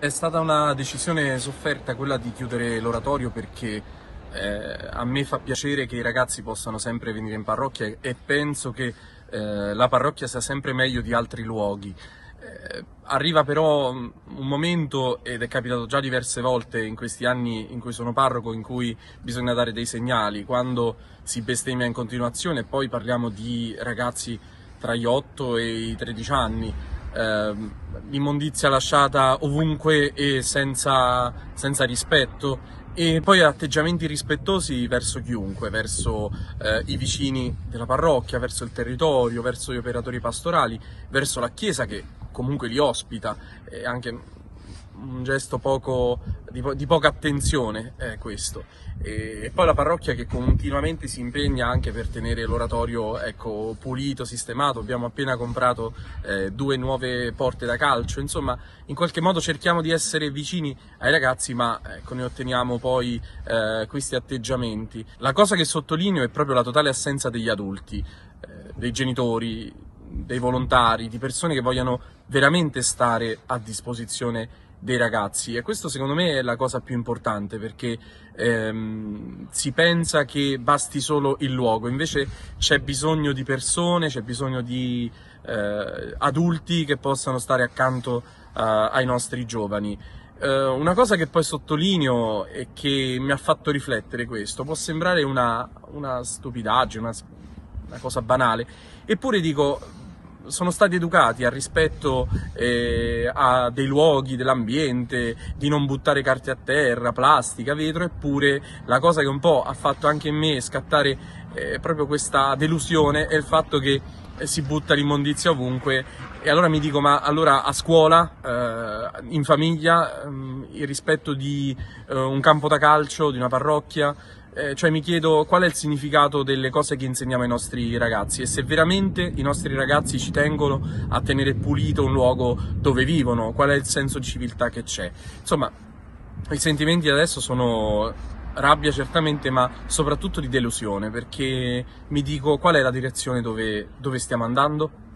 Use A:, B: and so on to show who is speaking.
A: È stata una decisione sofferta quella di chiudere l'oratorio perché eh, a me fa piacere che i ragazzi possano sempre venire in parrocchia e penso che eh, la parrocchia sia sempre meglio di altri luoghi. Eh, arriva però un momento, ed è capitato già diverse volte in questi anni in cui sono parroco, in cui bisogna dare dei segnali, quando si bestemmia in continuazione, poi parliamo di ragazzi tra gli 8 e i 13 anni, eh, l'immondizia lasciata ovunque e senza, senza, rispetto. E poi atteggiamenti rispettosi verso chiunque, verso eh, i vicini della parrocchia, verso il territorio, verso gli operatori pastorali, verso la Chiesa che comunque li ospita e anche un gesto poco, di, di, poca attenzione è questo. E, e, poi la parrocchia che continuamente si impegna anche per tenere l'oratorio ecco, pulito, sistemato. Abbiamo appena comprato eh, due nuove porte da calcio, insomma, in qualche modo cerchiamo di essere vicini ai ragazzi, ma ecco, ne otteniamo poi eh, questi atteggiamenti. La cosa che sottolineo è proprio la totale assenza degli adulti, eh, dei genitori, dei volontari, di persone che vogliano veramente stare a disposizione dei ragazzi e questo secondo me è la cosa più importante perché ehm, si pensa che basti solo il luogo, invece c'è bisogno di persone, c'è bisogno di eh, adulti che possano stare accanto eh, ai nostri giovani. Eh, una cosa che poi sottolineo e che mi ha fatto riflettere questo, può sembrare una, una stupidaggine, una, una cosa banale, eppure dico sono stati educati al rispetto eh, a dei luoghi, dell'ambiente, di non buttare carte a terra, plastica, vetro, eppure la cosa che un po' ha fatto anche in me scattare eh, proprio questa delusione è il fatto che eh, si butta l'immondizia ovunque. E allora mi dico ma allora a scuola, eh, in famiglia, ehm, il rispetto di eh, un campo da calcio, di una parrocchia, eh, cioè mi chiedo qual è il significato delle cose che insegniamo ai nostri ragazzi e se veramente i nostri ragazzi ci tengono a tenere pulito un luogo dove vivono, qual è il senso di civiltà che c'è. Insomma, i sentimenti adesso sono rabbia certamente, ma soprattutto di delusione, perché mi dico qual è la direzione dove, dove stiamo andando?